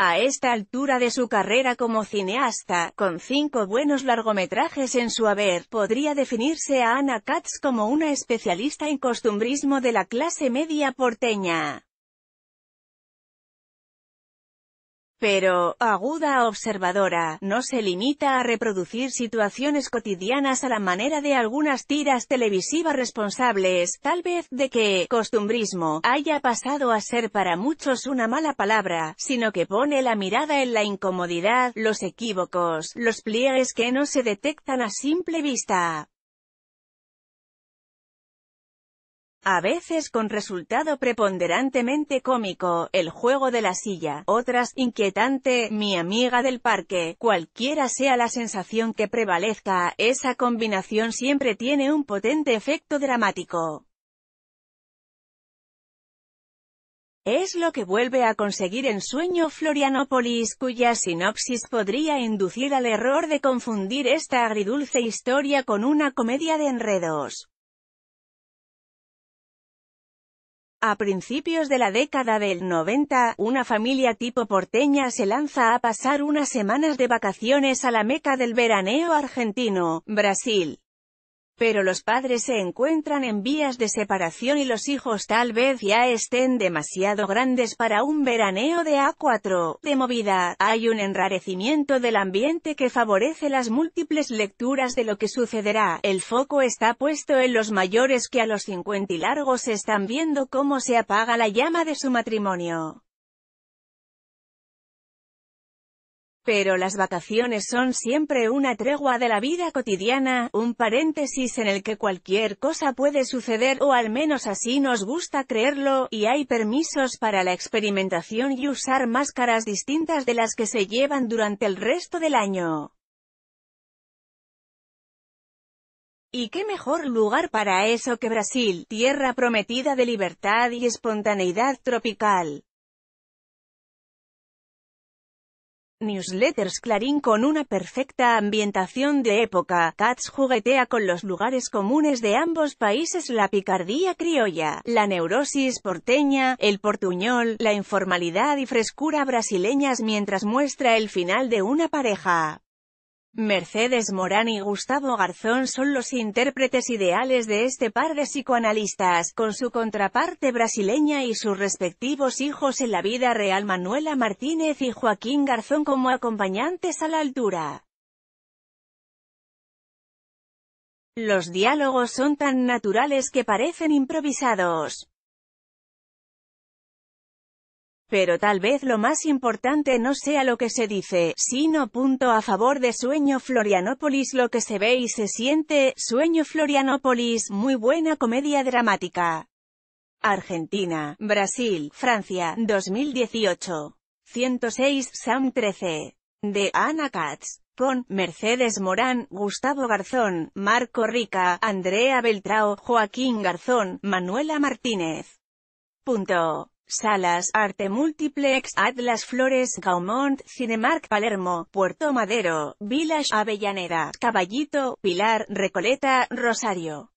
A esta altura de su carrera como cineasta, con cinco buenos largometrajes en su haber, podría definirse a Anna Katz como una especialista en costumbrismo de la clase media porteña. Pero, aguda observadora, no se limita a reproducir situaciones cotidianas a la manera de algunas tiras televisivas responsables, tal vez de que, costumbrismo, haya pasado a ser para muchos una mala palabra, sino que pone la mirada en la incomodidad, los equívocos, los pliegues que no se detectan a simple vista. A veces con resultado preponderantemente cómico, el juego de la silla, otras, inquietante, mi amiga del parque, cualquiera sea la sensación que prevalezca, esa combinación siempre tiene un potente efecto dramático. Es lo que vuelve a conseguir en Sueño Florianópolis, cuya sinopsis podría inducir al error de confundir esta agridulce historia con una comedia de enredos. A principios de la década del 90, una familia tipo porteña se lanza a pasar unas semanas de vacaciones a la meca del veraneo argentino, Brasil pero los padres se encuentran en vías de separación y los hijos tal vez ya estén demasiado grandes para un veraneo de A4, de movida, hay un enrarecimiento del ambiente que favorece las múltiples lecturas de lo que sucederá, el foco está puesto en los mayores que a los 50 y largos están viendo cómo se apaga la llama de su matrimonio. Pero las vacaciones son siempre una tregua de la vida cotidiana, un paréntesis en el que cualquier cosa puede suceder o al menos así nos gusta creerlo, y hay permisos para la experimentación y usar máscaras distintas de las que se llevan durante el resto del año. ¿Y qué mejor lugar para eso que Brasil, tierra prometida de libertad y espontaneidad tropical? Newsletters Clarín con una perfecta ambientación de época, Katz juguetea con los lugares comunes de ambos países la picardía criolla, la neurosis porteña, el portuñol, la informalidad y frescura brasileñas mientras muestra el final de una pareja. Mercedes Morán y Gustavo Garzón son los intérpretes ideales de este par de psicoanalistas, con su contraparte brasileña y sus respectivos hijos en la vida real Manuela Martínez y Joaquín Garzón como acompañantes a la altura. Los diálogos son tan naturales que parecen improvisados. Pero tal vez lo más importante no sea lo que se dice, sino punto a favor de Sueño Florianópolis lo que se ve y se siente, Sueño Florianópolis, muy buena comedia dramática. Argentina, Brasil, Francia, 2018. 106, Sam 13. De Ana Katz. Con Mercedes Morán, Gustavo Garzón, Marco Rica, Andrea Beltrao, Joaquín Garzón, Manuela Martínez. Punto. Salas, Arte Multiplex, Atlas Flores, Gaumont, Cinemark Palermo, Puerto Madero, Village Avellaneda, Caballito, Pilar, Recoleta, Rosario.